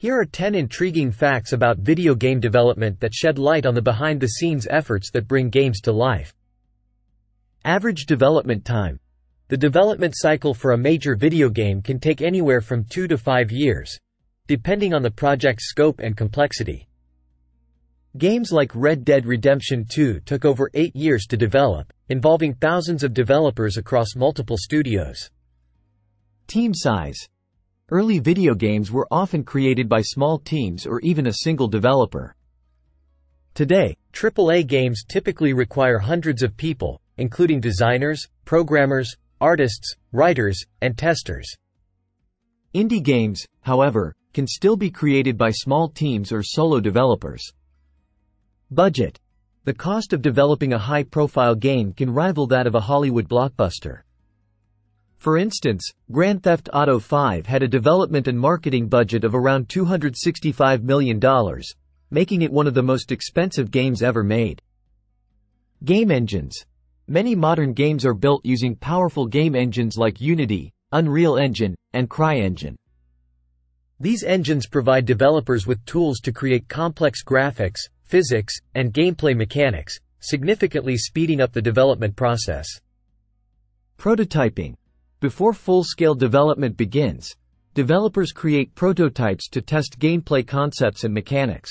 Here are 10 intriguing facts about video game development that shed light on the behind-the-scenes efforts that bring games to life. Average development time. The development cycle for a major video game can take anywhere from 2 to 5 years, depending on the project's scope and complexity. Games like Red Dead Redemption 2 took over 8 years to develop, involving thousands of developers across multiple studios. Team size. Early video games were often created by small teams or even a single developer. Today, AAA games typically require hundreds of people, including designers, programmers, artists, writers, and testers. Indie games, however, can still be created by small teams or solo developers. Budget. The cost of developing a high-profile game can rival that of a Hollywood blockbuster. For instance, Grand Theft Auto 5 had a development and marketing budget of around $265 million, making it one of the most expensive games ever made. Game engines. Many modern games are built using powerful game engines like Unity, Unreal Engine, and CryEngine. These engines provide developers with tools to create complex graphics, physics, and gameplay mechanics, significantly speeding up the development process. Prototyping. Before full-scale development begins, developers create prototypes to test gameplay concepts and mechanics.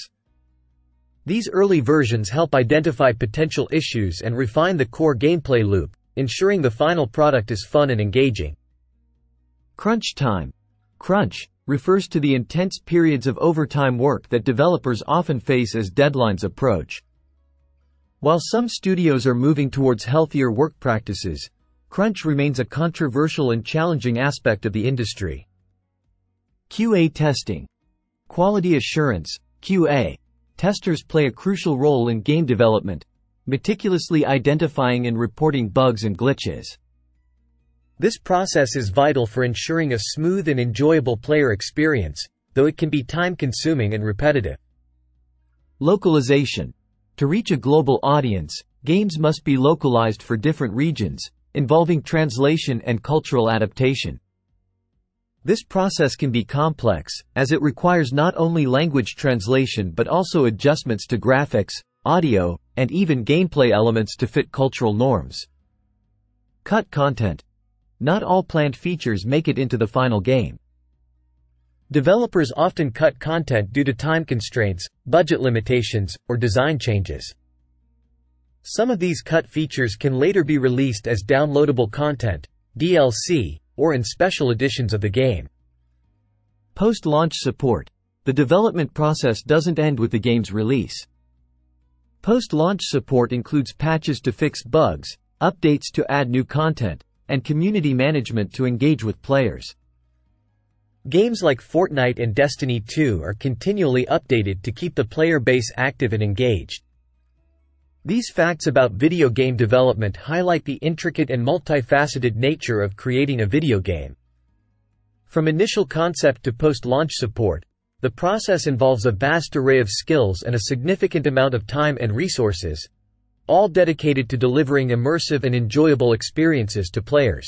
These early versions help identify potential issues and refine the core gameplay loop, ensuring the final product is fun and engaging. Crunch time. Crunch refers to the intense periods of overtime work that developers often face as deadlines approach. While some studios are moving towards healthier work practices, Crunch remains a controversial and challenging aspect of the industry. QA testing. Quality assurance, QA. Testers play a crucial role in game development, meticulously identifying and reporting bugs and glitches. This process is vital for ensuring a smooth and enjoyable player experience, though it can be time-consuming and repetitive. Localization. To reach a global audience, games must be localized for different regions, involving translation and cultural adaptation. This process can be complex, as it requires not only language translation but also adjustments to graphics, audio, and even gameplay elements to fit cultural norms. Cut content. Not all planned features make it into the final game. Developers often cut content due to time constraints, budget limitations, or design changes. Some of these cut features can later be released as downloadable content, DLC, or in special editions of the game. Post-launch support. The development process doesn't end with the game's release. Post-launch support includes patches to fix bugs, updates to add new content, and community management to engage with players. Games like Fortnite and Destiny 2 are continually updated to keep the player base active and engaged. These facts about video game development highlight the intricate and multifaceted nature of creating a video game. From initial concept to post-launch support, the process involves a vast array of skills and a significant amount of time and resources, all dedicated to delivering immersive and enjoyable experiences to players.